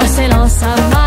On se lance a mai